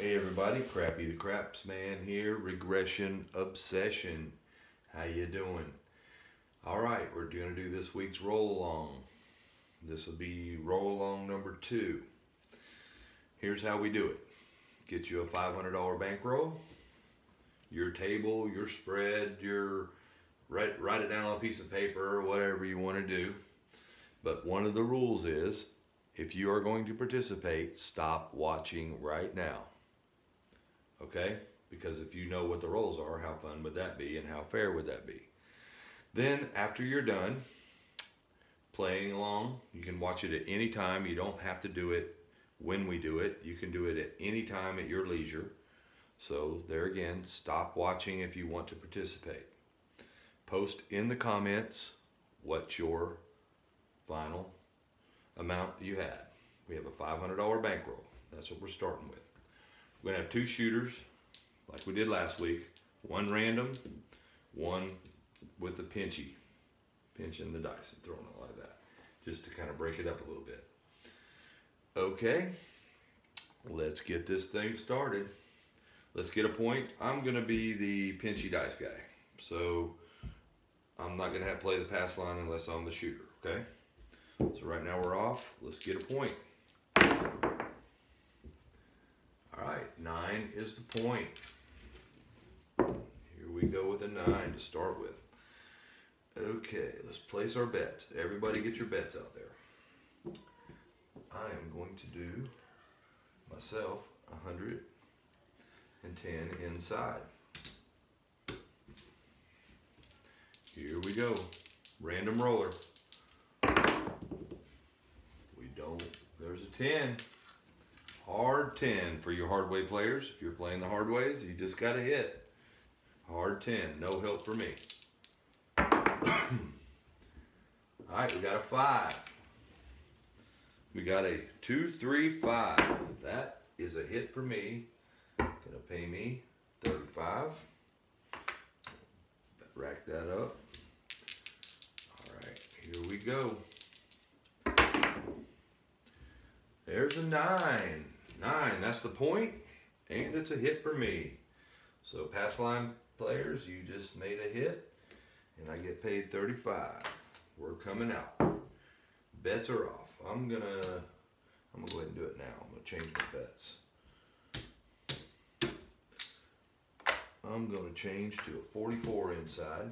Hey everybody, Crappy the Craps Man here, Regression Obsession. How you doing? All right, we're gonna do this week's roll along. This will be roll along number two. Here's how we do it. Get you a $500 bankroll, your table, your spread, your write write it down on a piece of paper or whatever you want to do. But one of the rules is if you are going to participate, stop watching right now. Okay? Because if you know what the roles are, how fun would that be and how fair would that be? Then, after you're done playing along, you can watch it at any time. You don't have to do it when we do it. You can do it at any time at your leisure. So, there again, stop watching if you want to participate. Post in the comments what your final amount you had. We have a $500 bankroll. That's what we're starting with. We're gonna have two shooters, like we did last week. One random, one with the pinchy, pinching the dice and throwing it like that, just to kind of break it up a little bit. Okay, let's get this thing started. Let's get a point. I'm gonna be the pinchy dice guy. So I'm not gonna have to play the pass line unless I'm the shooter, okay? So right now we're off. Let's get a point. All right, nine is the point. Here we go with a nine to start with. Okay, let's place our bets. Everybody get your bets out there. I am going to do myself 110 inside. Here we go. Random roller. We don't. There's a 10. Hard 10 for your hard way players. If you're playing the hard ways, you just got to hit. Hard 10. No help for me. All right, we got a 5. We got a two, three, five. That is a hit for me. Gonna pay me 35. Rack that up. All right, here we go. There's a nine. Nine, that's the point, and it's a hit for me. So pass line players, you just made a hit, and I get paid 35. We're coming out. Bets are off. I'm gonna, I'm gonna go ahead and do it now. I'm gonna change my bets. I'm gonna change to a 44 inside.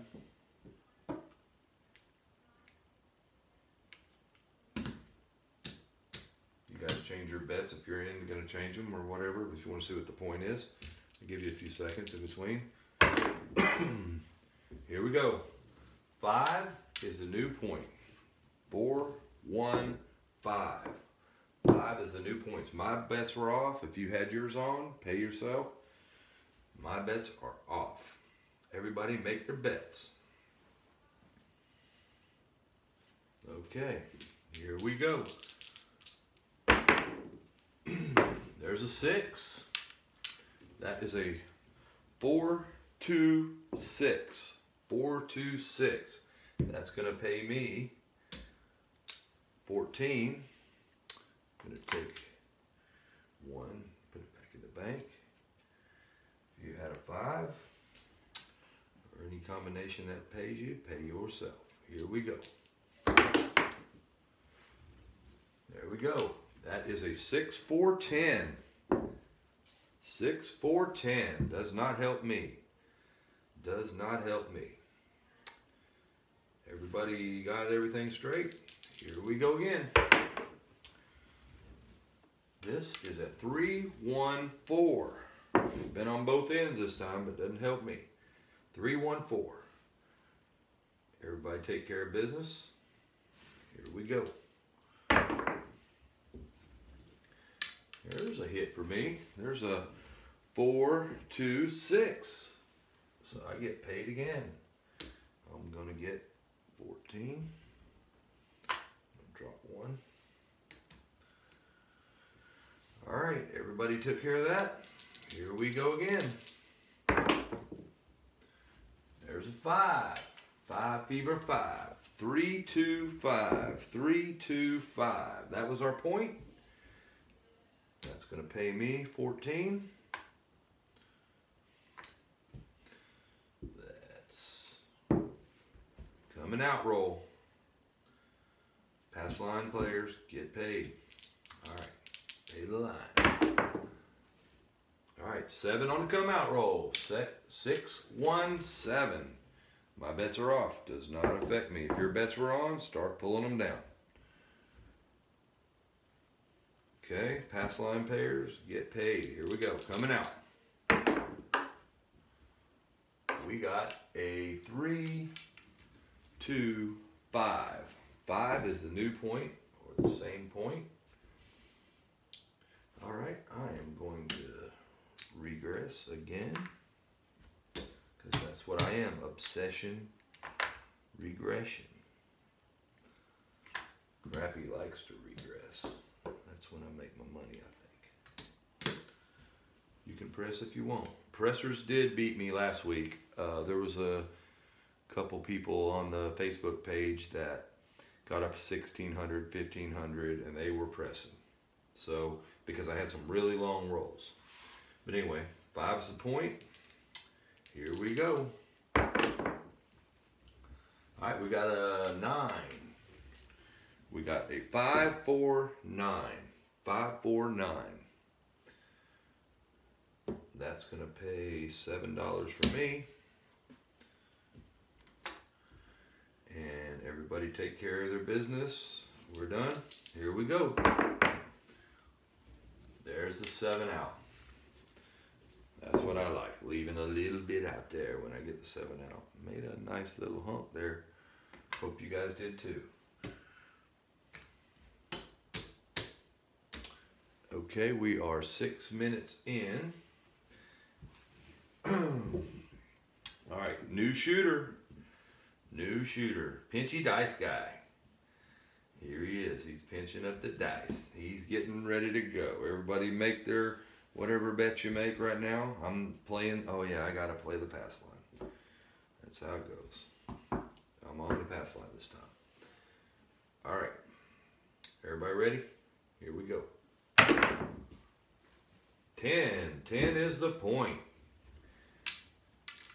You guys change your bets if you're in, gonna change them or whatever, if you wanna see what the point is. I'll give you a few seconds in between. Here we go. Five is the new point. Four, one, five. Five is the new points. My bets were off. If you had yours on, pay yourself. My bets are off. Everybody make their bets. Okay, here we go. There's a six. That is a four, two, six. Four, two, six. That's gonna pay me 14. I'm gonna take one, put it back in the bank. If you had a five, or any combination that pays you, pay yourself. Here we go. There we go. That is a 6 4 10. 6 4 10 does not help me. Does not help me. Everybody got everything straight? Here we go again. This is a 3 1 4. Been on both ends this time, but doesn't help me. 3 1 4. Everybody take care of business. Here we go. There's a hit for me. There's a four, two, six. So I get paid again. I'm gonna get 14. Drop one. All right, everybody took care of that. Here we go again. There's a five. Five fever five. Three, two, five. Three, two, five. That was our point. That's gonna pay me 14. Coming out roll. Pass line players get paid. All right, pay the line. All right, seven on the come out roll. Set six, one, seven. My bets are off. Does not affect me. If your bets were on, start pulling them down. Okay, pass line payers get paid. Here we go. Coming out. We got a three, two, five. Five is the new point or the same point. All right, I am going to regress again because that's what I am obsession, regression. Crappy likes to regress. That's when I make my money, I think. You can press if you want. Pressers did beat me last week. Uh, there was a couple people on the Facebook page that got up 1600, 1500, and they were pressing. So, because I had some really long rolls. But anyway, five's the point. Here we go. All right, we got a nine. We got a five, four, nine. Five, four, nine. That's gonna pay seven dollars for me. And everybody take care of their business. We're done. Here we go. There's the seven out. That's what I like, leaving a little bit out there when I get the seven out. Made a nice little hump there. Hope you guys did too. Okay, we are six minutes in. All right, new shooter. New shooter. Pinchy dice guy. Here he is. He's pinching up the dice. He's getting ready to go. Everybody make their whatever bet you make right now. I'm playing. Oh, yeah, I got to play the pass line. That's how it goes. I'm on the pass line this time. All right. Everybody ready? Here we go. 10. 10 is the point.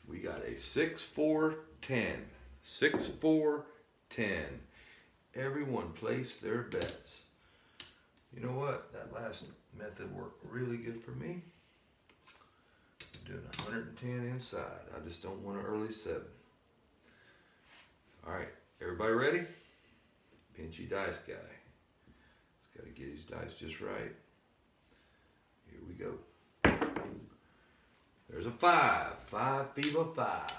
We got a 6 4 10. 6 4 10. Everyone place their bets. You know what? That last method worked really good for me. I'm doing 110 inside. I just don't want an early 7. All right, everybody ready? Pinchy dice guy. He's got to get his dice just right. Here we go. There's a 5. 5 fever 5.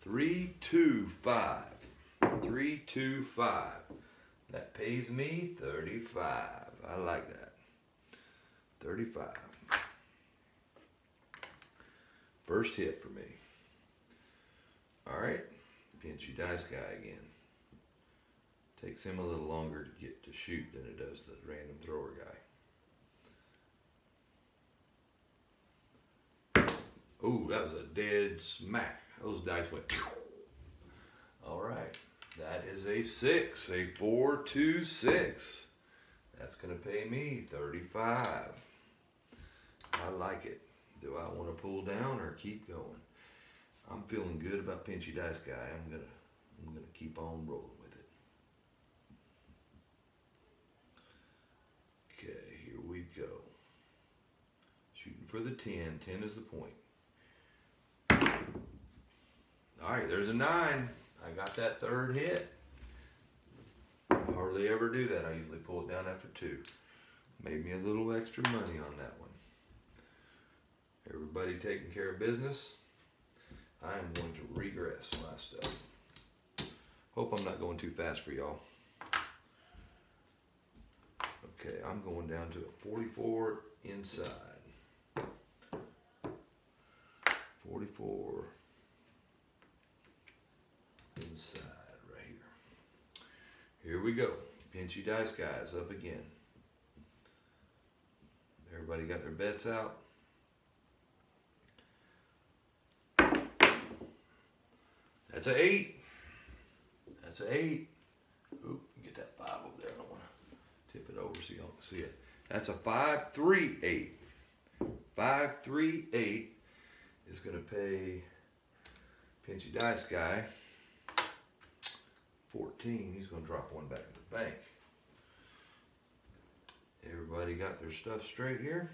Three, two, five. Three, two, five. That pays me 35. I like that. 35. First hit for me. All right, pinchy dice guy again. Takes him a little longer to get to shoot than it does the random thrower guy. Oh, that was a dead smack. Those dice went. All right, that is a six, a four, two, six. That's gonna pay me 35. I like it. Do I want to pull down or keep going? I'm feeling good about Pinchy Dice Guy. I'm gonna, I'm gonna keep on rolling with it. Okay, here we go. Shooting for the 10. 10 is the point. All right, there's a nine. I got that third hit. I hardly ever do that. I usually pull it down after two. Made me a little extra money on that one. Everybody taking care of business. I am going to regress my stuff. Hope I'm not going too fast for y'all. Okay, I'm going down to a 44 inside. 44 inside right here. Here we go. Pinchy dice guys up again. Everybody got their bets out. That's an eight. That's an eight. Oop, get that five over there. I don't want to tip it over so y'all can see it. That's a five, three, eight. Five, three, eight is going to pay Pinchy Dice Guy 14. He's going to drop one back in the bank. Everybody got their stuff straight here?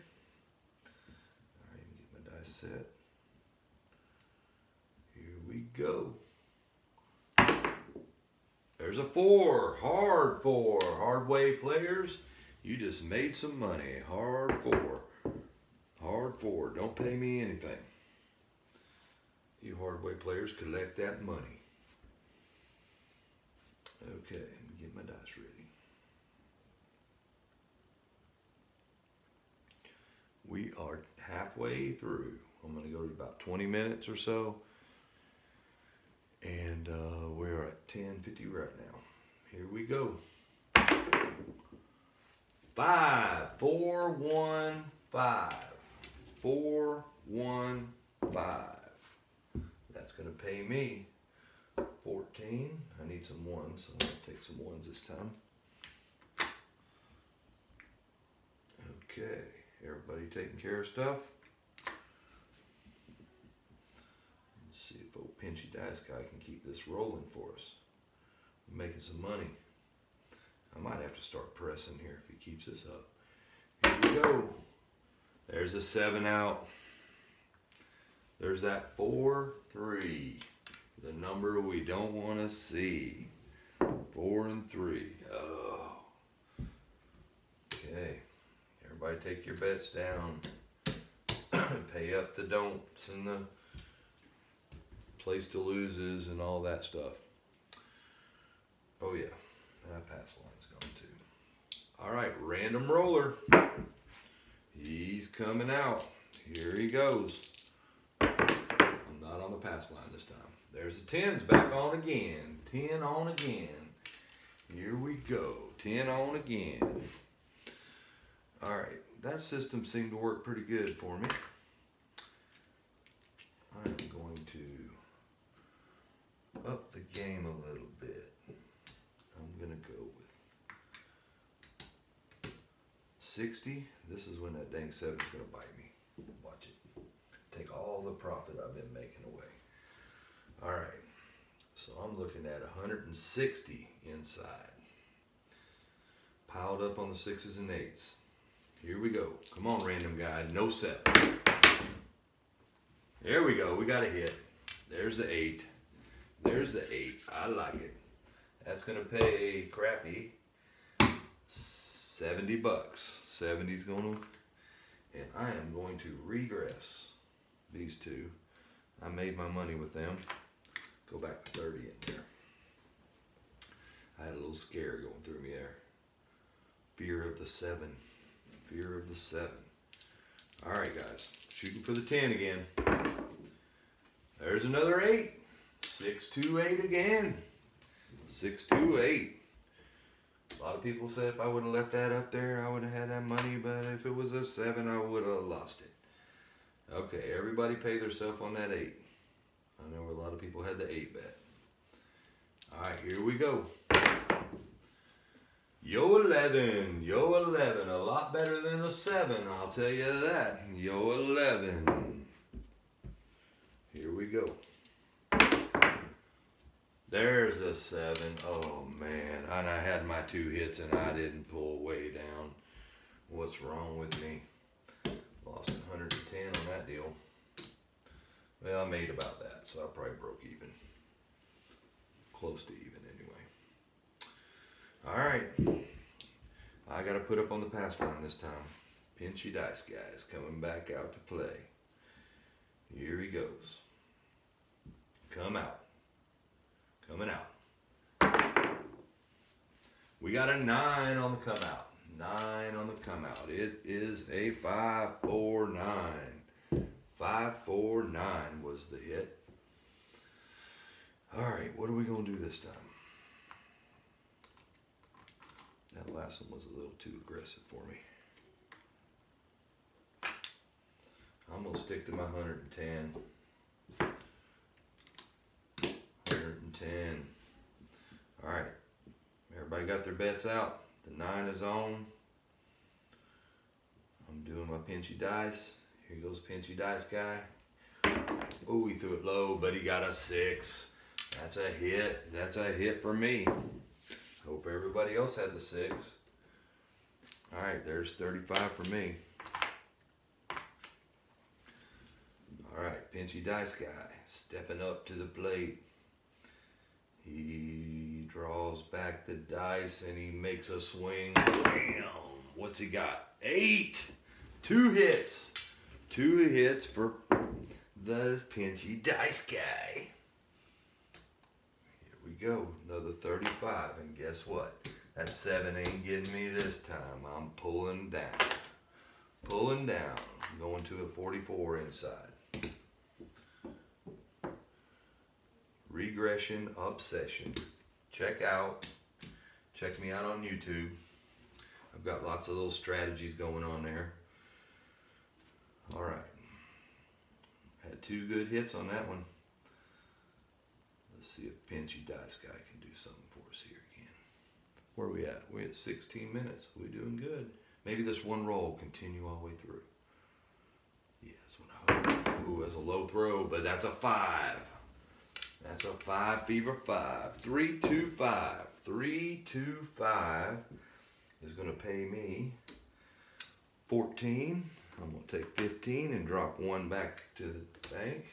All right, get my dice set. Here we go. There's a four. Hard four. Hard way players. You just made some money. Hard four. Hard four. Don't pay me anything. You hard way players collect that money. Okay, let me get my dice ready. We are halfway through. I'm going to go to about 20 minutes or so. And uh, we're at 10.50 right now. Here we go. Five, four, one, five. Four, one, five. That's going to pay me 14. I need some ones, so I'm going to take some ones this time. Okay, everybody taking care of stuff? Let's see if old Pinchy Dice Guy can keep this rolling for us. making some money. I might have to start pressing here if he keeps this up. Here we go. There's a seven out. There's that four, three. The number we don't want to see. Four and three. Oh. Okay. Everybody take your bets down. Pay up the don'ts and the place to loses and all that stuff. Oh yeah. That pass line's gone too. All right, random roller. He's coming out. Here he goes. I'm not on the pass line this time. There's the 10s back on again. 10 on again. Here we go. 10 on again. All right, that system seemed to work pretty good for me. I'm going to up the game a little bit. I'm gonna go with 60. This is when that dang seven's gonna bite me. Watch it. Take all the profit I've been making. All right, so I'm looking at 160 inside. Piled up on the sixes and eights. Here we go. Come on, random guy. No set. There we go. We got a hit. There's the eight. There's the eight. I like it. That's gonna pay crappy 70 bucks. 70's gonna, and I am going to regress these two. I made my money with them. Go back to 30 in there. I had a little scare going through me there. Fear of the seven. Fear of the seven. All right, guys. Shooting for the 10 again. There's another eight. Six, two, eight again. Six, two, eight. A lot of people said if I would have left that up there, I would have had that money, but if it was a seven, I would have lost it. Okay, everybody pay themselves on that eight. I know a lot of people had the eight bet. All right, here we go. Yo 11, yo 11, a lot better than a 7, I'll tell you that. Yo 11. Here we go. There's a 7. Oh man, and I had my two hits and I didn't pull way down. What's wrong with me? Lost 110 on that deal. Well, I made about that, so I probably broke even. Close to even anyway. All right. I got to put up on the pass line this time. Pinchy Dice Guys coming back out to play. Here he goes. Come out. Coming out. We got a nine on the come out. Nine on the come out. It is a five, four, nine. Five, four, nine was the hit. All right, what are we gonna do this time? That last one was a little too aggressive for me. I'm gonna stick to my 110. 110. All right, everybody got their bets out. The nine is on. I'm doing my pinchy dice. Here goes pinchy dice guy. Oh, he threw it low, but he got a six. That's a hit. That's a hit for me. Hope everybody else had the six. All right, there's 35 for me. All right, Pinchy Dice Guy stepping up to the plate. He draws back the dice and he makes a swing. Bam! What's he got? Eight! Two hits. Two hits for the Pinchy Dice Guy. Here we go. Another 35. And guess what? That seven ain't getting me this time. I'm pulling down. Pulling down. Going to a 44 inside. Regression Obsession. Check out. Check me out on YouTube. I've got lots of little strategies going on there. All right. Had two good hits on that one. Let's see if Pinchy Dice Guy can do something for us here again. Where are we at? we at 16 minutes. we doing good. Maybe this one roll continue all the way through. Yes, yeah, hope. Ooh, that's a low throw, but that's a five. That's a five fever five. Three two five. Three two five is gonna pay me 14. I'm gonna take 15 and drop one back to the bank.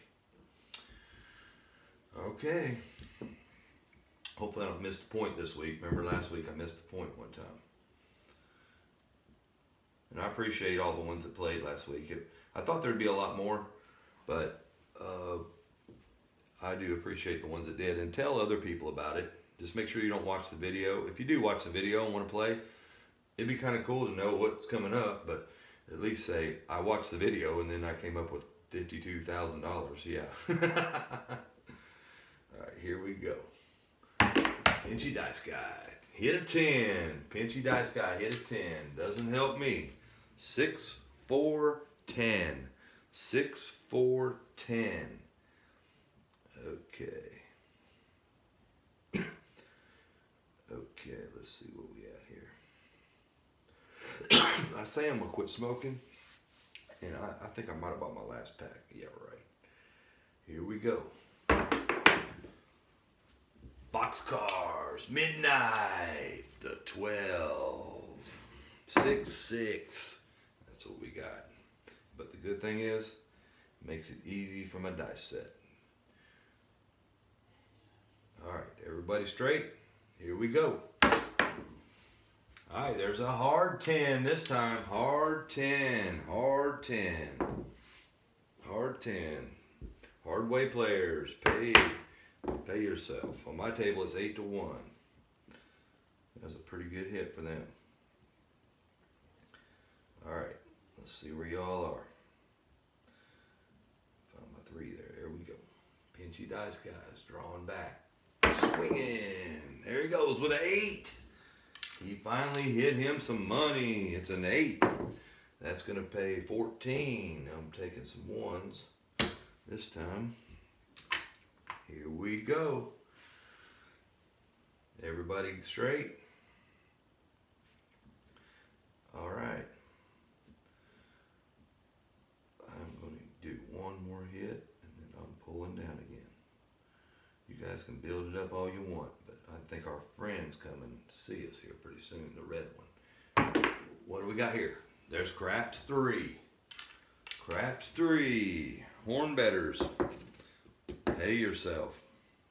Okay. Hopefully I don't miss the point this week. Remember last week I missed the point one time. And I appreciate all the ones that played last week. It, I thought there'd be a lot more, but uh, I do appreciate the ones that did. And tell other people about it. Just make sure you don't watch the video. If you do watch the video and want to play, it'd be kind of cool to know what's coming up, but at least say, I watched the video and then I came up with $52,000. Yeah. All right, here we go. Pinchy Dice Guy. Hit a 10. Pinchy Dice Guy hit a 10. Doesn't help me. 6, 4, 10. 6, 4, 10. Okay. okay, let's see what. I say I'm gonna quit smoking, and I, I think I might have bought my last pack. Yeah, right. Here we go. Boxcars, midnight, the 12, 6, 6. That's what we got. But the good thing is, makes it easy for my dice set. All right, everybody straight? Here we go. All right, there's a hard 10 this time. Hard 10, hard 10. Hard 10. Hard way players, pay pay yourself. On my table it's 8 to 1. That's a pretty good hit for them. All right, let's see where y'all are. Found my three there. There we go. Pinchy dice guys drawing back swinging. There he goes with an eight. He finally hit him some money. It's an eight. That's going to pay 14. I'm taking some ones this time. Here we go. Everybody straight? All right. I'm going to do one more hit and then I'm pulling down again. You guys can build it up all you want, think our friend's coming to see us here pretty soon, the red one. What do we got here? There's Craps 3. Craps 3. Horn betters. Pay yourself.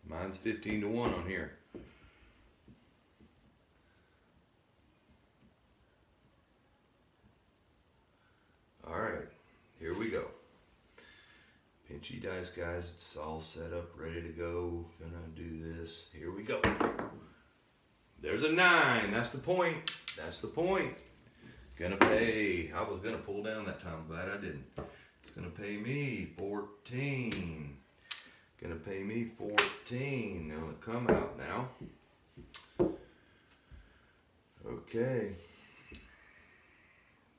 Mine's 15 to 1 on here. All right, here we go. Pinchy dice, guys. It's all set up, ready to go. Gonna do this. Here. There's a nine. That's the point. That's the point. Gonna pay. I was gonna pull down that time. Glad I didn't. It's gonna pay me 14. Gonna pay me 14. Now come out now. Okay.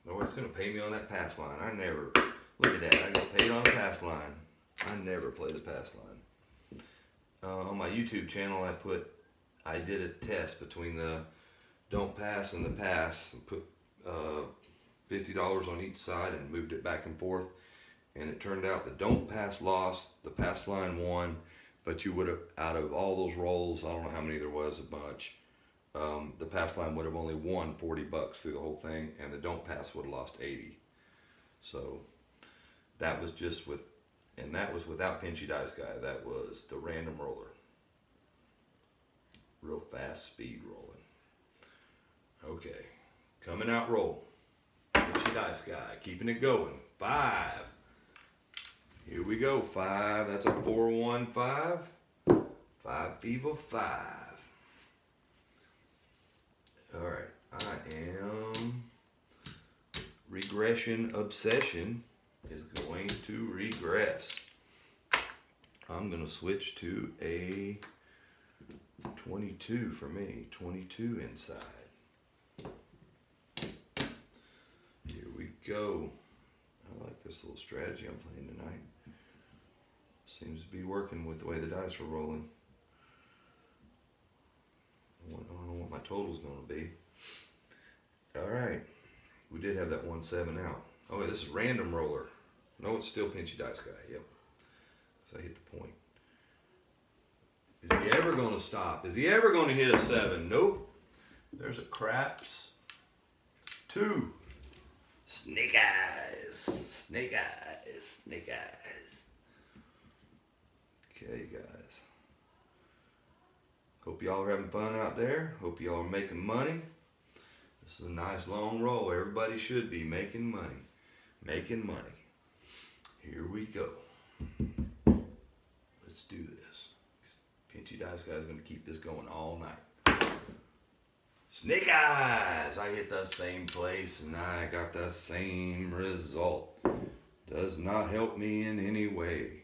Oh, it's gonna pay me on that pass line. I never. Look at that. I got paid on the pass line. I never play the pass line. Uh, on my YouTube channel, I put, I did a test between the don't pass and the pass, and put uh, $50 on each side and moved it back and forth. And it turned out the don't pass lost, the pass line won, But you would have, out of all those rolls, I don't know how many there was, a bunch. Um, the pass line would have only won 40 bucks through the whole thing, and the don't pass would have lost 80. So that was just with, and that was without Pinchy Dice Guy. That was the random roller. Real fast speed rolling. Okay, coming out roll. Pinchy Dice Guy, keeping it going. Five. Here we go. Five. That's a four, one, five. Five, Viva, five. All right. I am regression obsession is going to regress. I'm to switch to a 22 for me. 22 inside. Here we go. I like this little strategy I'm playing tonight. Seems to be working with the way the dice are rolling. I don't know what my total's going to be. All right. We did have that 1-7 out. Oh, this is random roller. No, it's still Pinchy Dice Guy. Yep. So I hit the point. Is he ever going to stop? Is he ever going to hit a 7? Nope. There's a craps. Two. Snake eyes. Snake eyes. Snake eyes. Okay, guys. Hope y'all are having fun out there. Hope y'all are making money. This is a nice long roll. Everybody should be making money. Making money. Here we go. Let's do this. Pinchy Dice Guy is going to keep this going all night. Snake Eyes! I hit the same place and I got the same result. Does not help me in any way.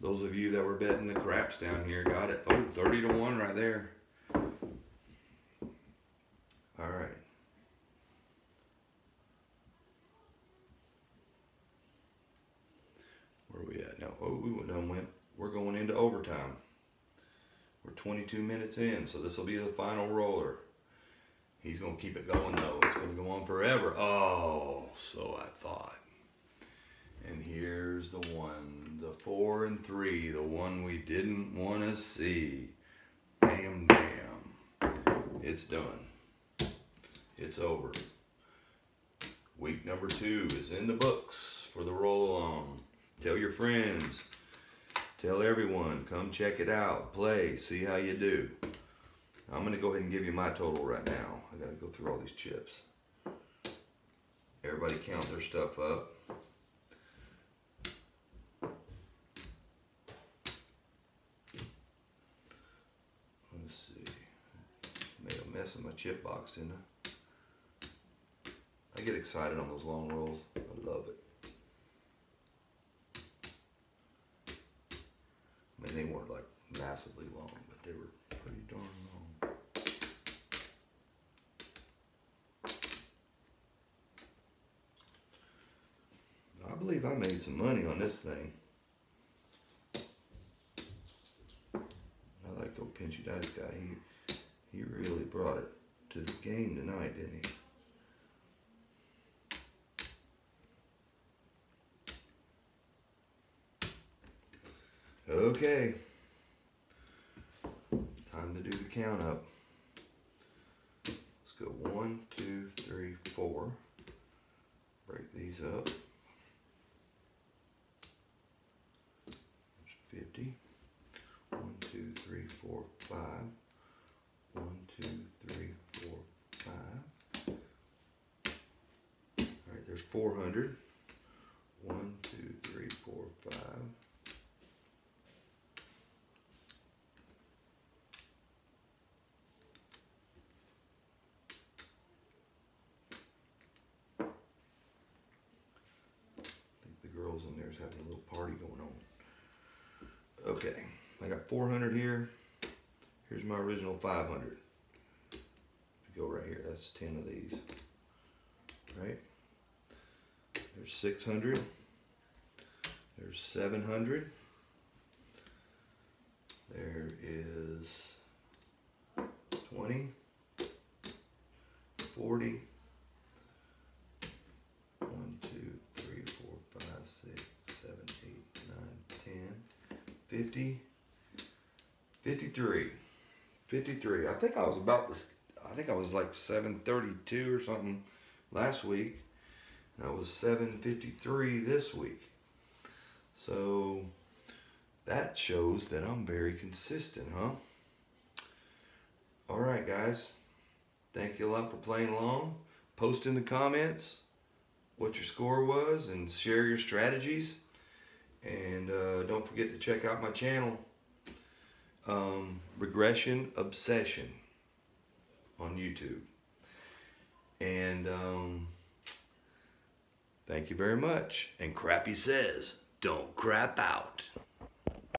Those of you that were betting the craps down here got it. Oh, 30 to 1 right there. All right. Where are we at now? Oh, we done went. We're going into overtime. We're 22 minutes in, so this will be the final roller. He's going to keep it going, though. It's going to go on forever. Oh, so I thought. And here's the one, the four and three, the one we didn't want to see. Bam, bam. It's done. It's over. Week number two is in the books for the roll along. Tell your friends. Tell everyone. Come check it out. Play. See how you do. I'm to go ahead and give you my total right now. I got to go through all these chips. Everybody count their stuff up. Let's see. Made a mess of my chip box, didn't I? I get excited on those long rolls. I love it. I mean, they weren't like long, but they were pretty darn long. I believe I made some money on this thing. I like old Pinchy Dice guy. He he really brought it to the game tonight, didn't he? Okay. Do the count up. Let's go one, two, three, four. Break these up. There's 50. One, two, three, four, five. One, two, three, four, five. All right, there's 400. One, two, three, four, five. I think the girls in there is having a little party going on. Okay, I got 400 here. Here's my original 500. If you go right here, that's 10 of these. Right? There's 600. There's 700. There is 20, 40, 1, 2, 3, 4, 5, 6, 7, 8, 9, 10, 50, 53. 53. I think I was about this. I think I was like 732 or something last week. That was 753 this week. So that shows that I'm very consistent, huh? All right, guys. Thank you a lot for playing along. Post in the comments what your score was and share your strategies. And uh, don't forget to check out my channel, um, Regression Obsession, on YouTube. And um, thank you very much. And Crappy says, don't crap out.